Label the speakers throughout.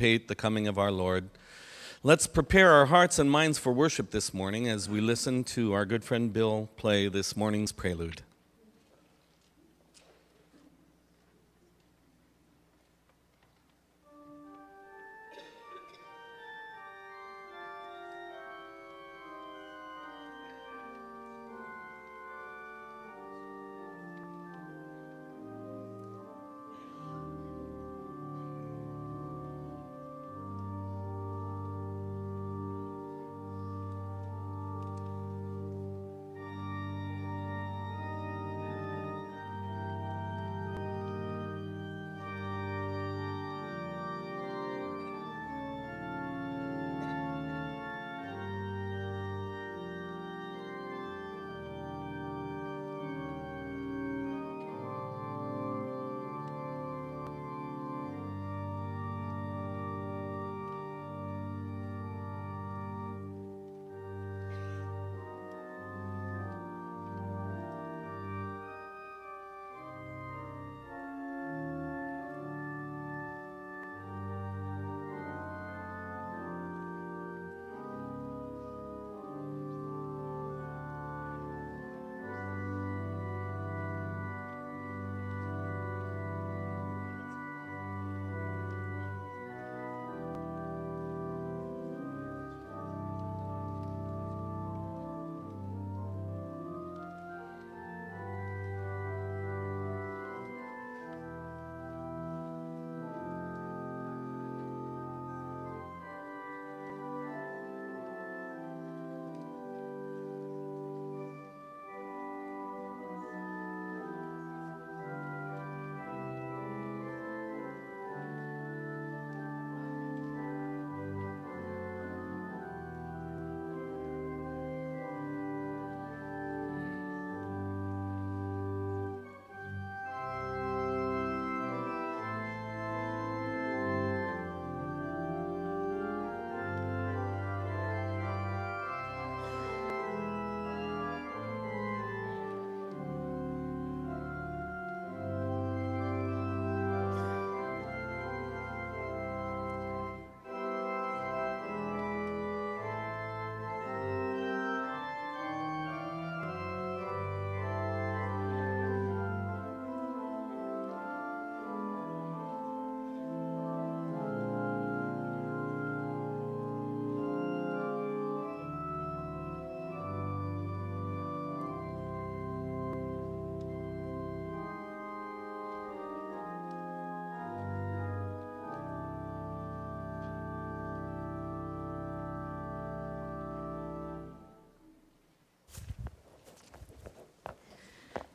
Speaker 1: anticipate the coming of our Lord. Let's prepare our hearts and minds for worship this morning as we listen to our good friend Bill play this morning's prelude.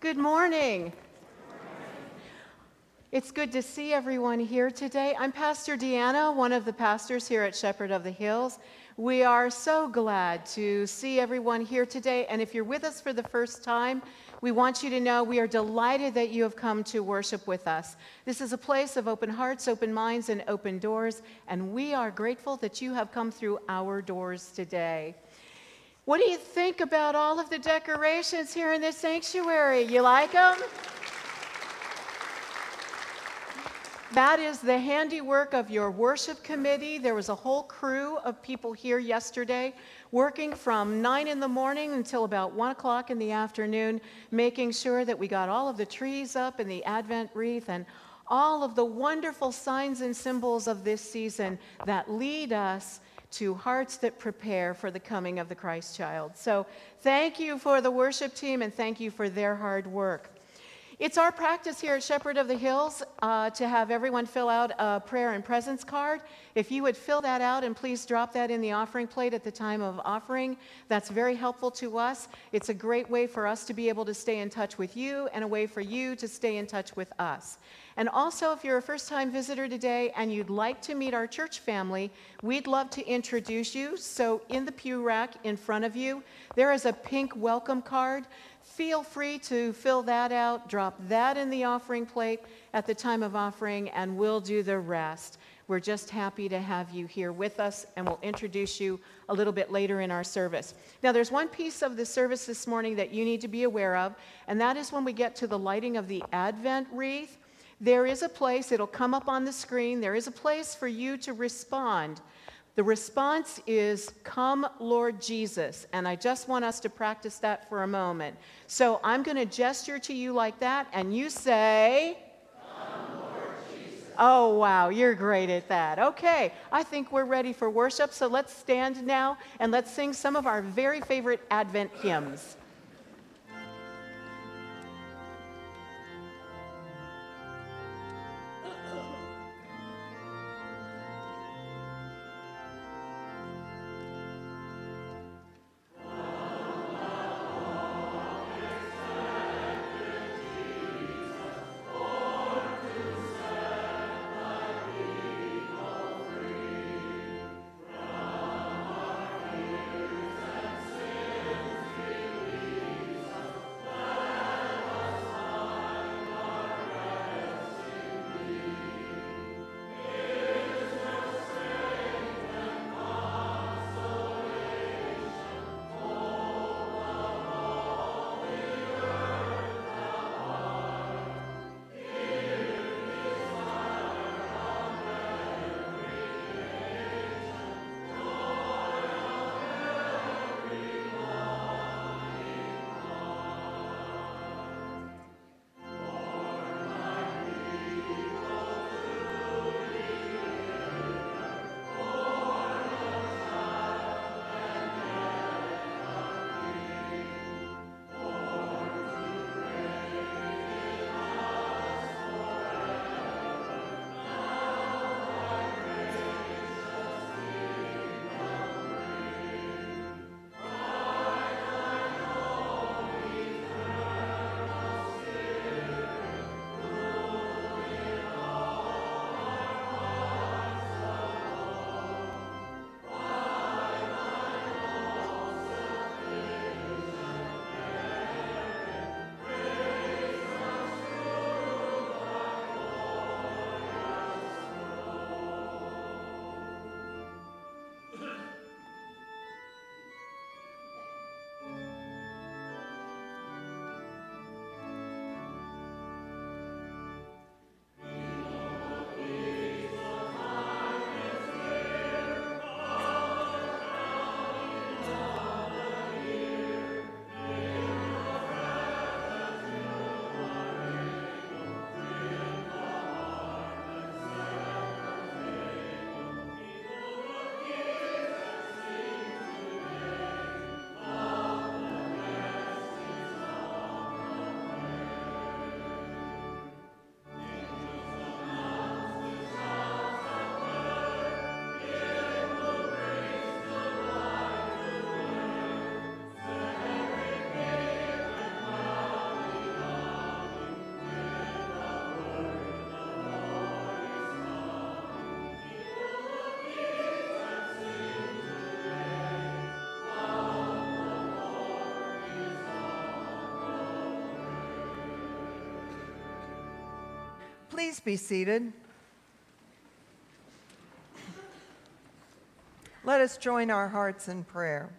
Speaker 2: Good morning. It's good to see everyone here today. I'm Pastor Deanna, one of the pastors here at Shepherd of the Hills. We are so glad to see everyone here today. And if you're with us for the first time, we want you to know we are delighted that you have come to worship with us. This is a place of open hearts, open minds, and open doors. And we are grateful that you have come through our doors today. What do you think about all of the decorations here in this sanctuary? You like them? That is the handiwork of your worship committee. There was a whole crew of people here yesterday working from 9 in the morning until about 1 o'clock in the afternoon, making sure that we got all of the trees up and the Advent wreath and all of the wonderful signs and symbols of this season that lead us to hearts that prepare for the coming of the Christ child. So thank you for the worship team and thank you for their hard work. It's our practice here at Shepherd of the Hills uh, to have everyone fill out a prayer and presence card. If you would fill that out and please drop that in the offering plate at the time of offering, that's very helpful to us. It's a great way for us to be able to stay in touch with you and a way for you to stay in touch with us. And also, if you're a first time visitor today and you'd like to meet our church family, we'd love to introduce you. So, in the pew rack in front of you, there is a pink welcome card. Feel free to fill that out, drop that in the offering plate at the time of offering, and we'll do the rest. We're just happy to have you here with us, and we'll introduce you a little bit later in our service. Now, there's one piece of the service this morning that you need to be aware of, and that is when we get to the lighting of the Advent wreath. There is a place, it'll come up on the screen, there is a place for you to respond. The response is, Come, Lord Jesus. And I just want us to practice that for a moment. So I'm going to gesture to you like that, and you say, Come, Lord Jesus. Oh, wow, you're great at that. Okay, I think we're ready for worship, so let's stand now and let's sing some of our very favorite Advent hymns.
Speaker 3: Please be seated. Let us join our hearts in prayer.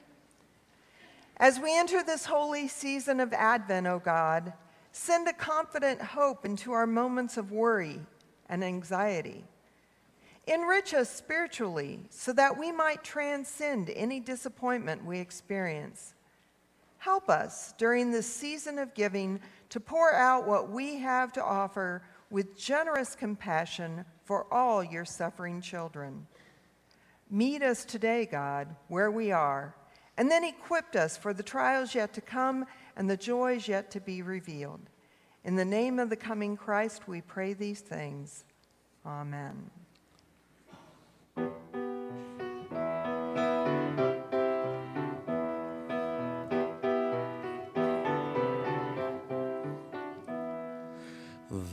Speaker 3: As we enter this holy season of Advent, O God, send a confident hope into our moments of worry and anxiety. Enrich us spiritually so that we might transcend any disappointment we experience. Help us during this season of giving to pour out what we have to offer with generous compassion for all your suffering children. Meet us today, God, where we are, and then equip us for the trials yet to come and the joys yet to be revealed. In the name of the coming Christ, we pray these things. Amen.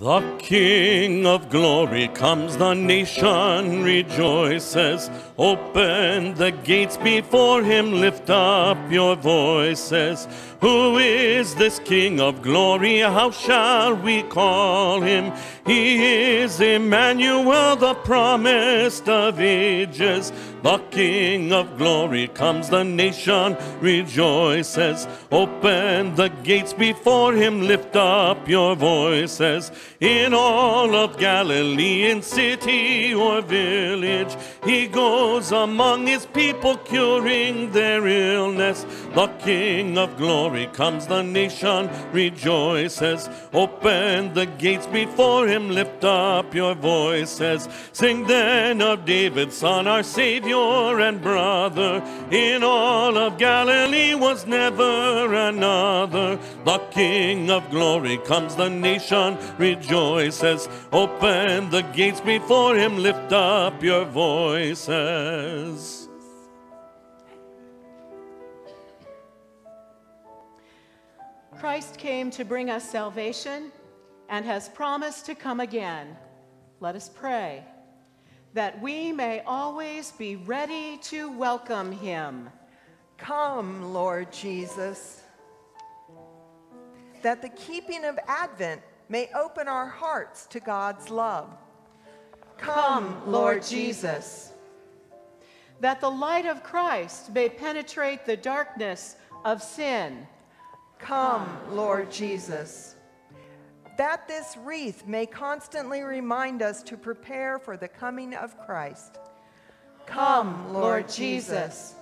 Speaker 1: The King of glory comes, the nation rejoices. Open the gates before him, lift up your voices. Who is this King of glory? How shall we call him? He is Emmanuel, the promised of ages. The King of glory comes, the nation rejoices. Open the gates before him, lift up your voices. In all of Galilee, in city or village, he goes among his people, curing their illness. The King of glory comes, the nation rejoices. Open the gates before him, lift up your voices. Sing then of David, son, our Savior and brother. In all of Galilee was never another. The King of glory comes, the nation rejoices. Open the gates before him, lift up your voices.
Speaker 2: Christ came to bring us salvation and has promised to come again. Let us pray that we may always be ready to welcome him.
Speaker 3: Come, Lord Jesus. That the keeping of Advent may open our hearts to God's love.
Speaker 2: Come, Lord Jesus. That the light of Christ may penetrate the darkness of sin.
Speaker 3: Come, Lord Jesus. That this wreath may constantly remind us to prepare for the coming of Christ.
Speaker 2: Come, Lord Jesus.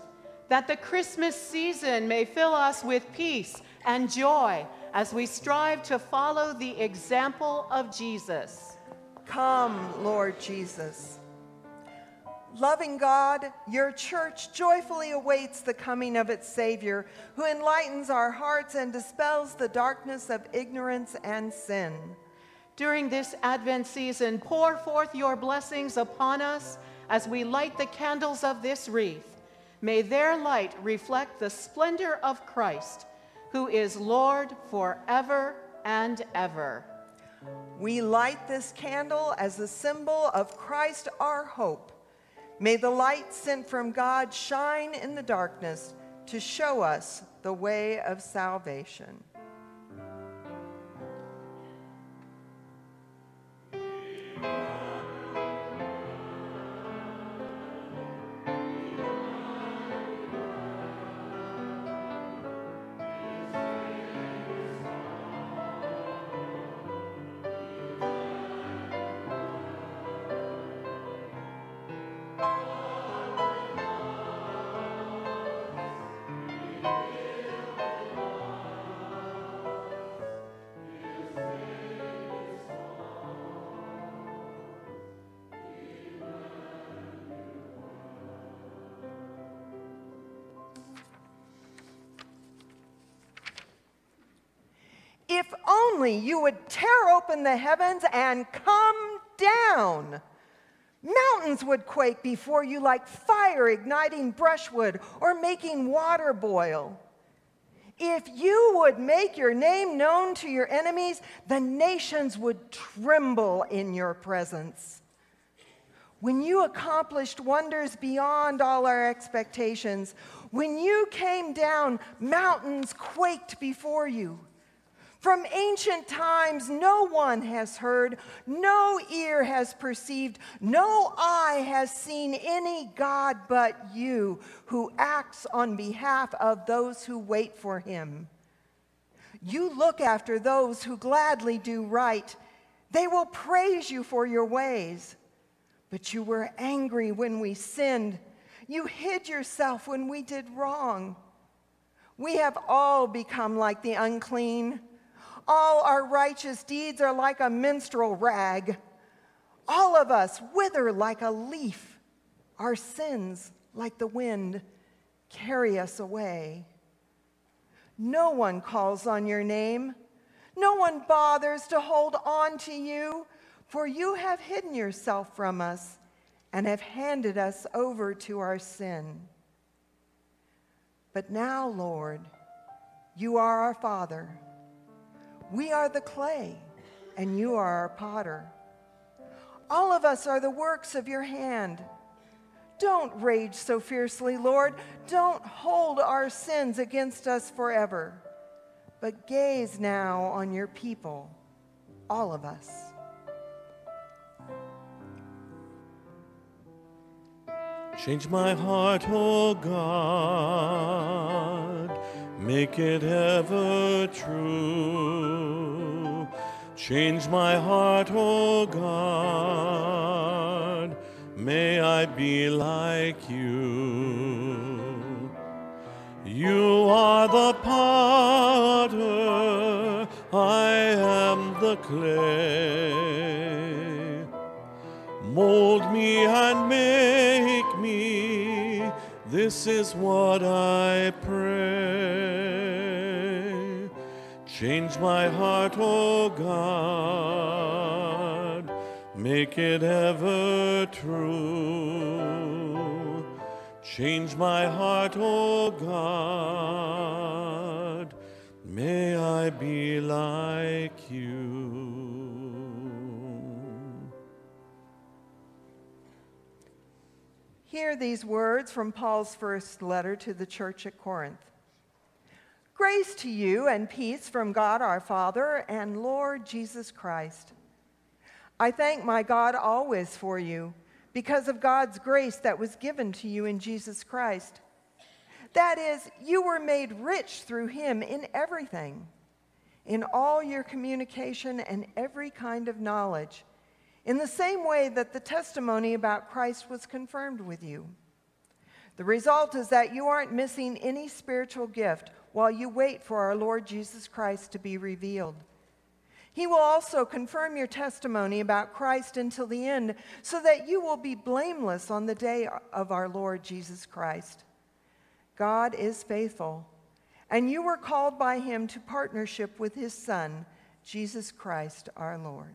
Speaker 2: That the Christmas season may fill us with peace and joy as we strive to follow the example of Jesus.
Speaker 3: Come, Lord Jesus. Loving God, your church joyfully awaits the coming of its Savior, who enlightens our hearts and dispels the darkness of ignorance and sin.
Speaker 2: During this Advent season, pour forth your blessings upon us as we light the candles of this wreath. May their light reflect the splendor of Christ, who is Lord forever and ever.
Speaker 3: We light this candle as a symbol of Christ our hope. May the light sent from God shine in the darkness to show us the way of salvation. You would tear open the heavens and come down. Mountains would quake before you like fire igniting brushwood or making water boil. If you would make your name known to your enemies, the nations would tremble in your presence. When you accomplished wonders beyond all our expectations, when you came down, mountains quaked before you. From ancient times, no one has heard, no ear has perceived, no eye has seen any God but you who acts on behalf of those who wait for him. You look after those who gladly do right. They will praise you for your ways. But you were angry when we sinned. You hid yourself when we did wrong. We have all become like the unclean. All our righteous deeds are like a menstrual rag. All of us wither like a leaf. Our sins, like the wind, carry us away. No one calls on your name. No one bothers to hold on to you, for you have hidden yourself from us and have handed us over to our sin. But now, Lord, you are our Father. We are the clay, and you are our potter. All of us are the works of your hand. Don't rage so fiercely, Lord. Don't hold our sins against us forever. but gaze now on your people, all of us.
Speaker 1: Change my heart, O God, make it ever true. Change my heart, O God, may I be like you. You are the potter, I am the clay. Mold me and make me, this is what I pray. Change my heart, O God, make it ever true. Change my heart, O God, may I be like you.
Speaker 3: Hear these words from Paul's first letter to the church at Corinth. Grace to you and peace from God our Father and Lord Jesus Christ. I thank my God always for you because of God's grace that was given to you in Jesus Christ. That is, you were made rich through him in everything, in all your communication and every kind of knowledge in the same way that the testimony about Christ was confirmed with you. The result is that you aren't missing any spiritual gift while you wait for our Lord Jesus Christ to be revealed. He will also confirm your testimony about Christ until the end, so that you will be blameless on the day of our Lord Jesus Christ. God is faithful, and you were called by him to partnership with his Son, Jesus Christ our Lord.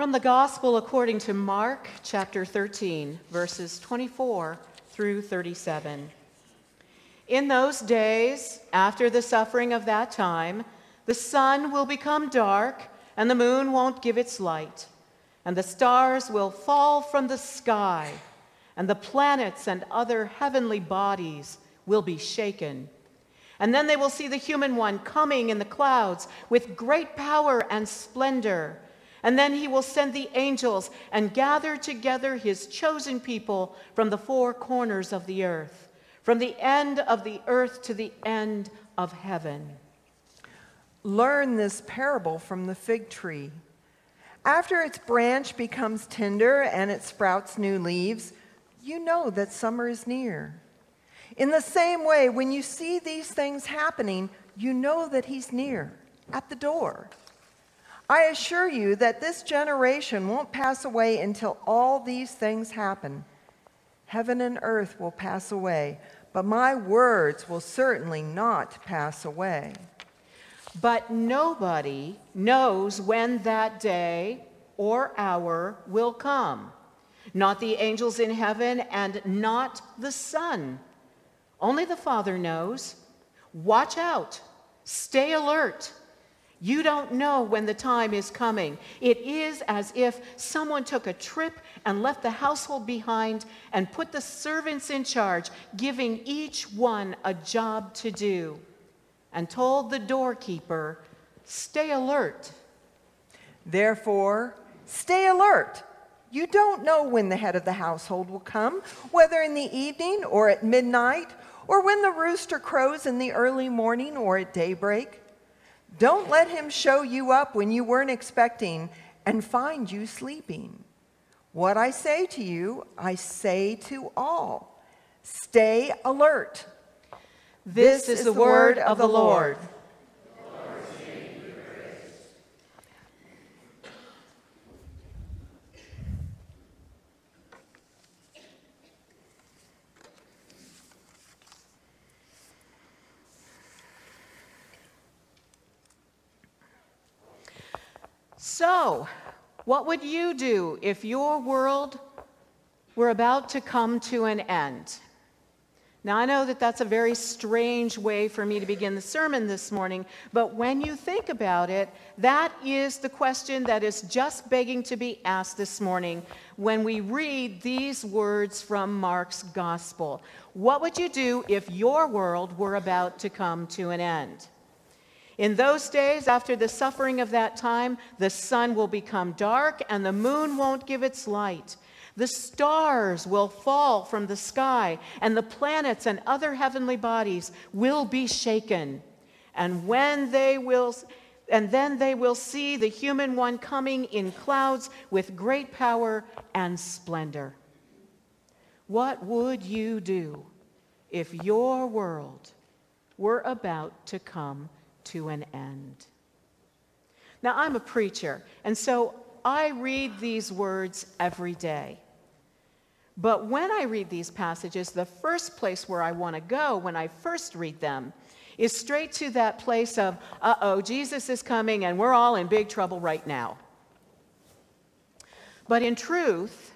Speaker 2: From the Gospel according to Mark, chapter 13, verses 24 through 37. In those days, after the suffering of that time, the sun will become dark, and the moon won't give its light, and the stars will fall from the sky, and the planets and other heavenly bodies will be shaken. And then they will see the human one coming in the clouds with great power and splendor. And then he will send the angels and gather together his chosen people from the four corners of the earth, from the end of the earth to the end of heaven.
Speaker 3: Learn this parable from the fig tree. After its branch becomes tender and it sprouts new leaves, you know that summer is near. In the same way, when you see these things happening, you know that he's near, at the door. I assure you that this generation won't pass away until all these things happen. Heaven and earth will pass away, but my words will certainly not pass away.
Speaker 2: But nobody knows when that day or hour will come. Not the angels in heaven and not the Son. Only the Father knows. Watch out. Stay alert. You don't know when the time is coming. It is as if someone took a trip and left the household behind and put the servants in charge, giving each one a job to do and told the doorkeeper, Stay alert.
Speaker 3: Therefore, stay alert. You don't know when the head of the household will come, whether in the evening or at midnight, or when the rooster crows in the early morning or at daybreak. Don't let him show you up when you weren't expecting and find you sleeping. What I say to you, I say to all stay alert.
Speaker 2: This, is, the word of the Lord. So, what would you do if your world were about to come to an end? Now, I know that that's a very strange way for me to begin the sermon this morning, but when you think about it, that is the question that is just begging to be asked this morning when we read these words from Mark's gospel. What would you do if your world were about to come to an end? In those days, after the suffering of that time, the sun will become dark and the moon won't give its light. The stars will fall from the sky, and the planets and other heavenly bodies will be shaken. And when they will and then they will see the human one coming in clouds with great power and splendor. What would you do if your world were about to come to an end? Now, I'm a preacher, and so I read these words every day. But when I read these passages, the first place where I want to go when I first read them is straight to that place of, uh oh, Jesus is coming and we're all in big trouble right now. But in truth,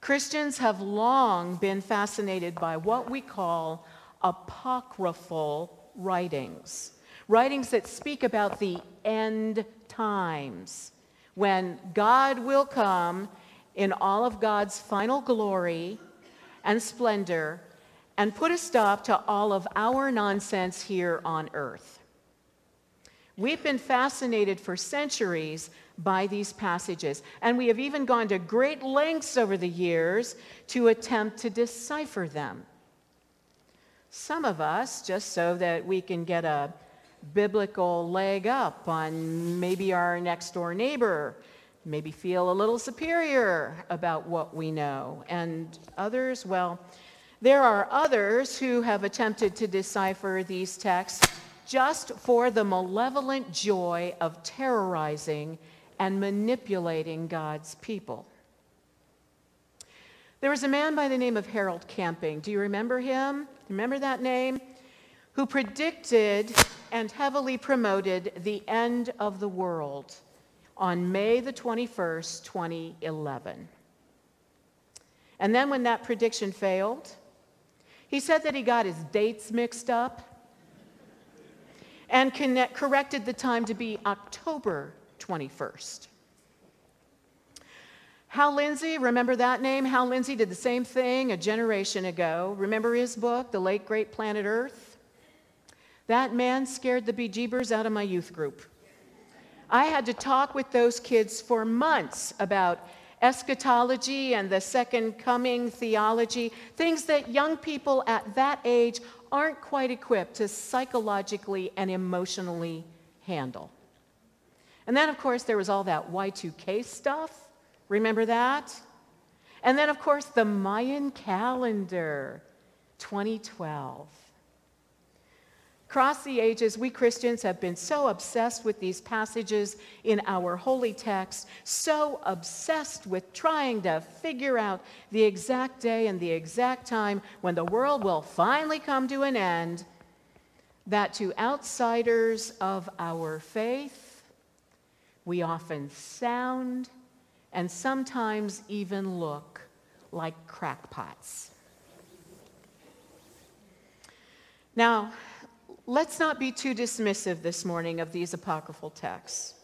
Speaker 2: Christians have long been fascinated by what we call apocryphal writings, writings that speak about the end times, when God will come in all of God's final glory and splendor and put a stop to all of our nonsense here on earth. We've been fascinated for centuries by these passages, and we have even gone to great lengths over the years to attempt to decipher them. Some of us, just so that we can get a biblical leg up on maybe our next door neighbor maybe feel a little superior about what we know. And others, well, there are others who have attempted to decipher these texts just for the malevolent joy of terrorizing and manipulating God's people. There was a man by the name of Harold Camping. Do you remember him? Remember that name? Who predicted and heavily promoted the end of the world on May the 21st, 2011. And then when that prediction failed, he said that he got his dates mixed up and connect, corrected the time to be October 21st. Hal Lindsey, remember that name? Hal Lindsey did the same thing a generation ago. Remember his book, The Late Great Planet Earth? That man scared the bejeebers out of my youth group. I had to talk with those kids for months about eschatology and the second coming theology, things that young people at that age aren't quite equipped to psychologically and emotionally handle. And then, of course, there was all that Y2K stuff. Remember that? And then, of course, the Mayan calendar, 2012. Across the ages, we Christians have been so obsessed with these passages in our holy text, so obsessed with trying to figure out the exact day and the exact time when the world will finally come to an end, that to outsiders of our faith, we often sound and sometimes even look like crackpots. Now, let's not be too dismissive this morning of these apocryphal texts.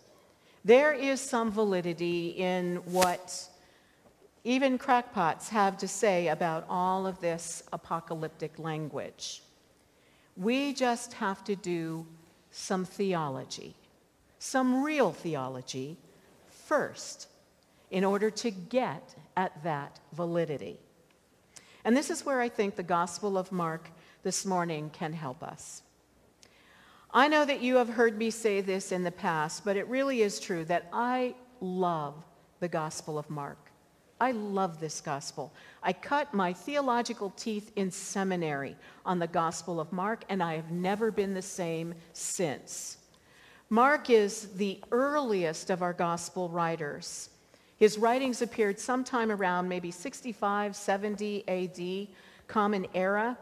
Speaker 2: There is some validity in what even crackpots have to say about all of this apocalyptic language. We just have to do some theology, some real theology, first, in order to get at that validity. And this is where I think the Gospel of Mark this morning can help us. I know that you have heard me say this in the past, but it really is true that I love the Gospel of Mark. I love this gospel. I cut my theological teeth in seminary on the Gospel of Mark, and I have never been the same since. Mark is the earliest of our gospel writers. His writings appeared sometime around maybe 65, 70 AD, Common Era.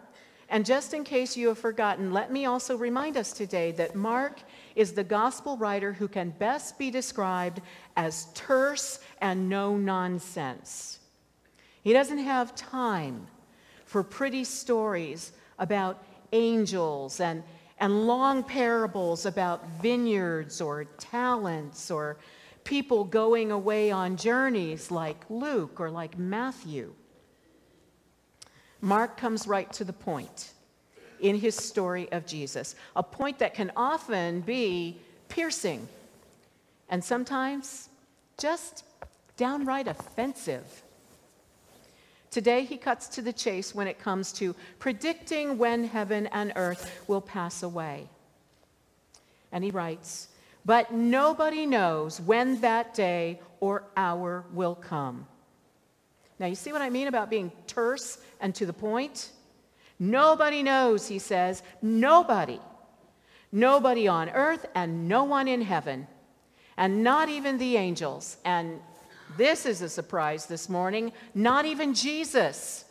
Speaker 2: And just in case you have forgotten, let me also remind us today that Mark is the gospel writer who can best be described as terse and no nonsense. He doesn't have time for pretty stories about angels and, and long parables about vineyards or talents or people going away on journeys like Luke or like Matthew. Mark comes right to the point in his story of Jesus, a point that can often be piercing and sometimes just downright offensive. Today, he cuts to the chase when it comes to predicting when heaven and earth will pass away. And he writes, But nobody knows when that day or hour will come. Now, you see what I mean about being terse and to the point? Nobody knows, he says. Nobody. Nobody on earth and no one in heaven. And not even the angels. And this is a surprise this morning. Not even Jesus.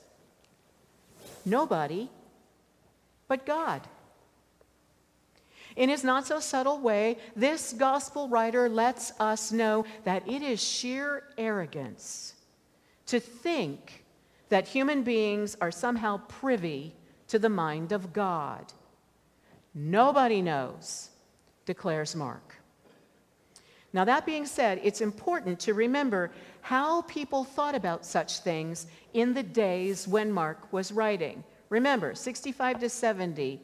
Speaker 2: Nobody but God. In his not so subtle way, this gospel writer lets us know that it is sheer arrogance to think that human beings are somehow privy to the mind of God. Nobody knows, declares Mark. Now, that being said, it's important to remember how people thought about such things in the days when Mark was writing. Remember, 65 to 70,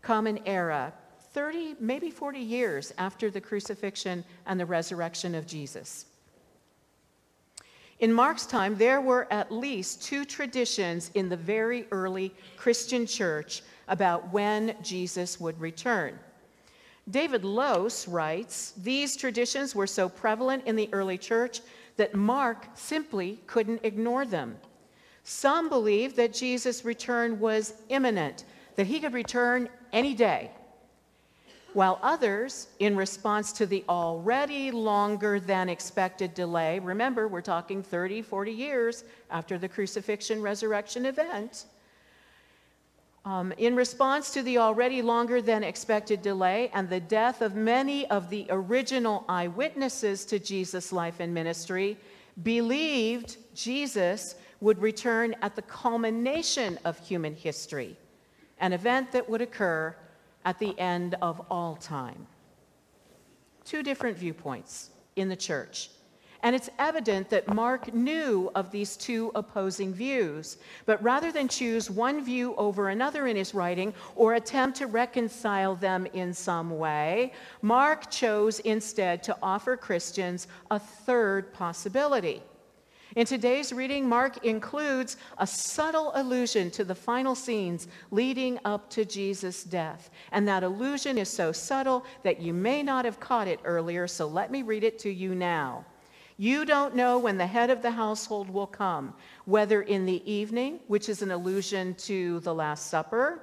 Speaker 2: Common Era, 30, maybe 40 years after the crucifixion and the resurrection of Jesus. In Mark's time, there were at least two traditions in the very early Christian church about when Jesus would return. David Lose writes These traditions were so prevalent in the early church that Mark simply couldn't ignore them. Some believed that Jesus' return was imminent, that he could return any day while others, in response to the already longer than expected delay, remember we're talking 30, 40 years after the crucifixion resurrection event, Um, in response to the already longer than expected delay and the death of many of the original eyewitnesses to Jesus' life and ministry, believed Jesus would return at the culmination of human history, an event that would occur at the end of all time. Two different viewpoints in the church and it's evident that Mark knew of these two opposing views. But rather than choose one view over another in his writing or attempt to reconcile them in some way, Mark chose instead to offer Christians a third possibility. In today's reading, Mark includes a subtle allusion to the final scenes leading up to Jesus' death. And that allusion is so subtle that you may not have caught it earlier, so let me read it to you now. You don't know when the head of the household will come, whether in the evening, which is an allusion to the Last Supper,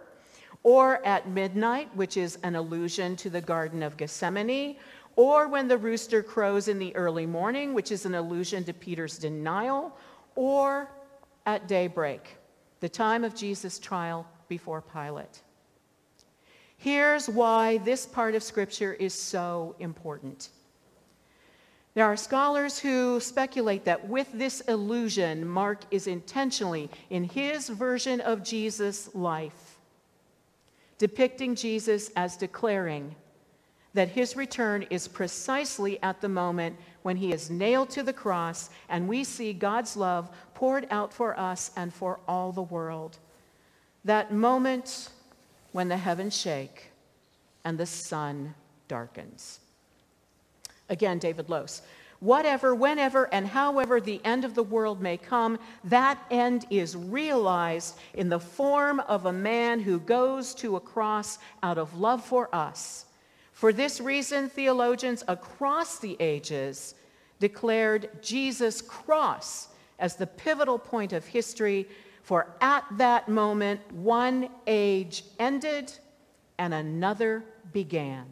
Speaker 2: or at midnight, which is an allusion to the Garden of Gethsemane, or when the rooster crows in the early morning, which is an allusion to Peter's denial, or at daybreak, the time of Jesus' trial before Pilate. Here's why this part of Scripture is so important. There are scholars who speculate that with this illusion, Mark is intentionally, in his version of Jesus' life, depicting Jesus as declaring that his return is precisely at the moment when he is nailed to the cross and we see God's love poured out for us and for all the world. That moment when the heavens shake and the sun darkens. Again, David Lose. Whatever, whenever, and however the end of the world may come, that end is realized in the form of a man who goes to a cross out of love for us. For this reason, theologians across the ages declared Jesus' cross as the pivotal point of history, for at that moment, one age ended and another began.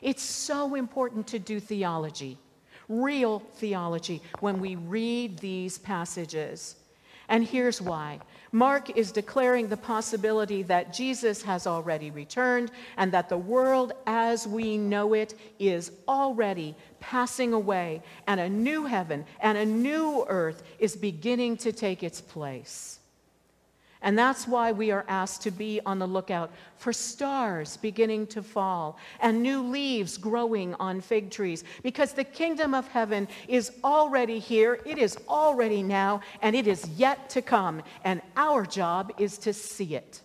Speaker 2: It's so important to do theology, real theology, when we read these passages. And here's why Mark is declaring the possibility that Jesus has already returned and that the world as we know it is already passing away, and a new heaven and a new earth is beginning to take its place. And that's why we are asked to be on the lookout for stars beginning to fall and new leaves growing on fig trees, because the kingdom of heaven is already here, it is already now, and it is yet to come. And our job is to see it.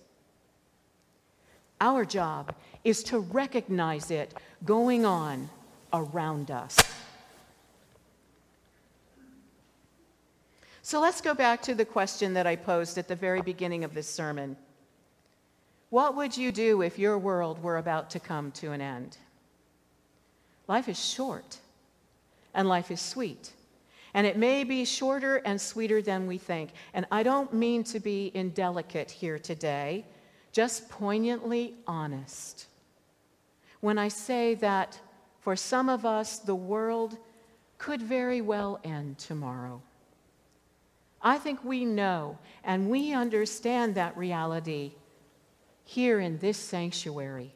Speaker 2: Our job is to recognize it going on around us. So let's go back to the question that I posed at the very beginning of this sermon. What would you do if your world were about to come to an end? Life is short, and life is sweet. And it may be shorter and sweeter than we think. And I don't mean to be indelicate here today, just poignantly honest. When I say that for some of us, the world could very well end tomorrow. I think we know and we understand that reality here in this sanctuary,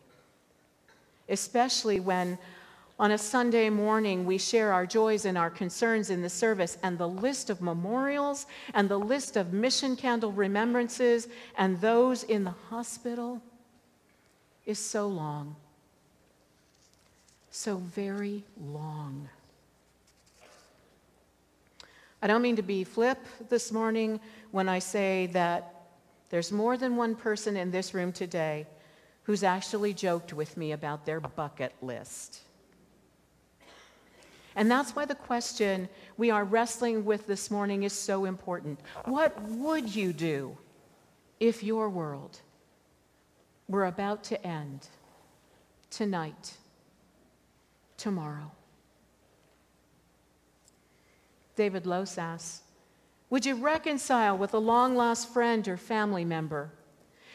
Speaker 2: especially when on a Sunday morning we share our joys and our concerns in the service, and the list of memorials and the list of mission candle remembrances and those in the hospital is so long, so very long. I don't mean to be flip this morning when I say that there's more than one person in this room today who's actually joked with me about their bucket list. And that's why the question we are wrestling with this morning is so important. What would you do if your world were about to end tonight, tomorrow? David Lose asks, Would you reconcile with a long lost friend or family member?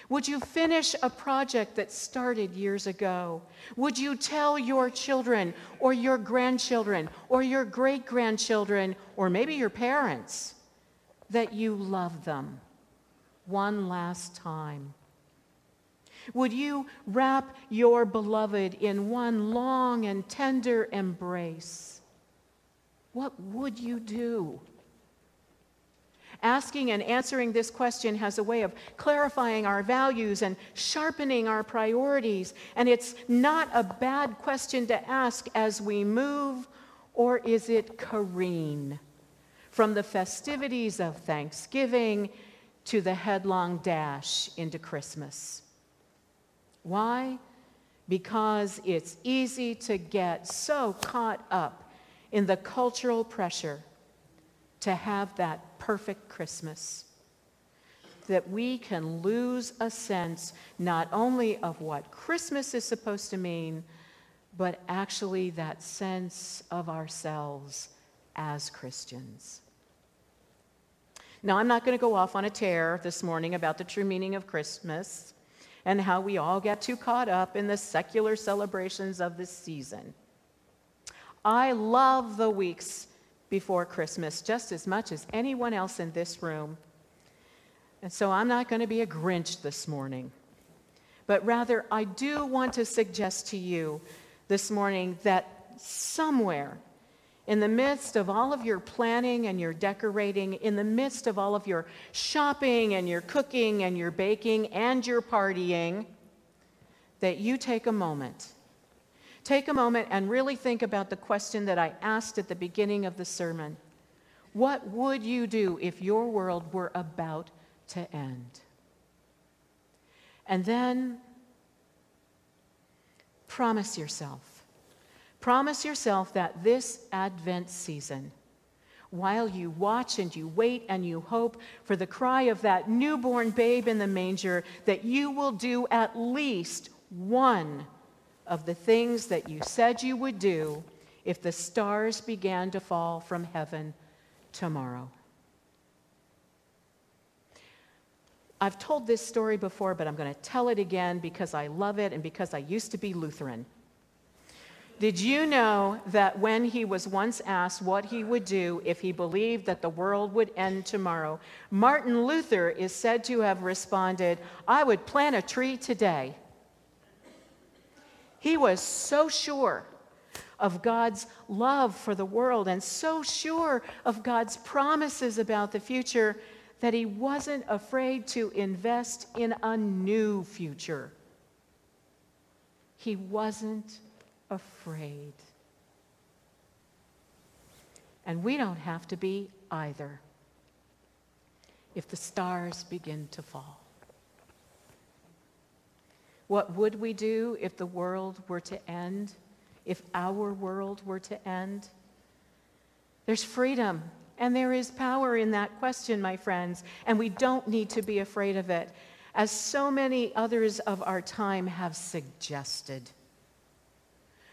Speaker 2: Would you finish a project that started years ago? Would you tell your children or your grandchildren or your great grandchildren or maybe your parents that you love them? one last time? Would you wrap your beloved in one long and tender embrace? What would you do? Asking and answering this question has a way of clarifying our values and sharpening our priorities. And it's not a bad question to ask as we move, or is it careen? From the festivities of Thanksgiving to the headlong dash into Christmas. Why? Because it's easy to get so caught up in the cultural pressure to have that perfect Christmas that we can lose a sense not only of what Christmas is supposed to mean, but actually that sense of ourselves as Christians. Now, I'm not going to go off on a tear this morning about the true meaning of Christmas and how we all get too caught up in the secular celebrations of this season. I love the weeks before Christmas just as much as anyone else in this room. And so I'm not going to be a Grinch this morning. But rather, I do want to suggest to you this morning that somewhere in the midst of all of your planning and your decorating, in the midst of all of your shopping and your cooking and your baking and your partying, that you take a moment. Take a moment and really think about the question that I asked at the beginning of the sermon. What would you do if your world were about to end? And then promise yourself Promise yourself that this Advent season, while you watch and you wait and you hope for the cry of that newborn babe in the manger, that you will do at least one of the things that you said you would do if the stars began to fall from heaven tomorrow. I've told this story before, but I'm going to tell it again because I love it and because I used to be Lutheran. Did you know that when he was once asked what he would do if he believed that the world would end tomorrow, Martin Luther is said to have responded, I would plant a tree today. He was so sure of God's love for the world and so sure of God's promises about the future that he wasn't afraid to invest in a new future. He wasn't afraid. And we don't have to be either if the stars begin to fall. What would we do if the world were to end? If our world were to end? There's freedom and there is power in that question, my friends, and we don't need to be afraid of it, as so many others of our time have suggested.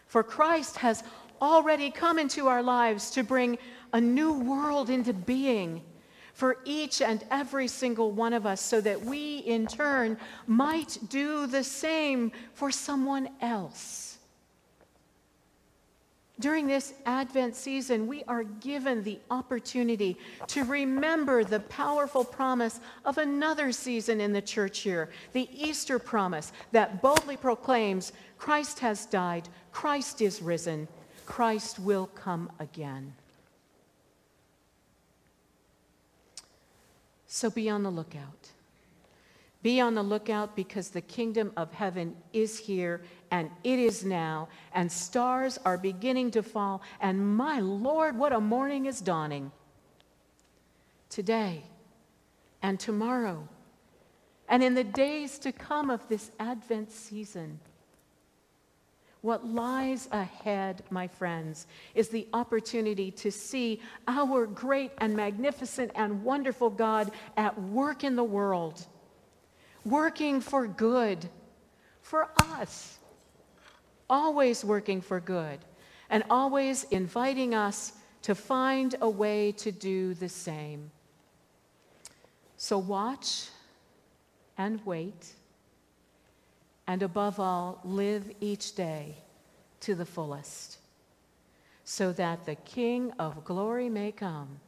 Speaker 2: For Christ has already come into our lives to bring a new world into being for each and every single one of us so that we in turn might do the same for someone else. During this Advent season, we are given the opportunity to remember the powerful promise of another season in the church year, the Easter promise that boldly proclaims Christ has died, Christ is risen, Christ will come again. So be on the lookout. Be on the lookout because the kingdom of heaven is here and it is now, and stars are beginning to fall. And my Lord, what a morning is dawning. Today and tomorrow, and in the days to come of this Advent season. What lies ahead, my friends, is the opportunity to see our great and magnificent and wonderful God at work in the world working for good for us, always working for good, and always inviting us to find a way to do the same. So watch and wait, and above all, live each day to the fullest, so that the King of glory may come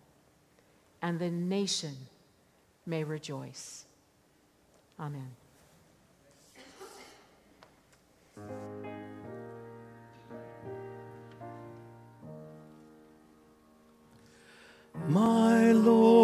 Speaker 2: and the nation may rejoice. Amen.
Speaker 1: My Lord,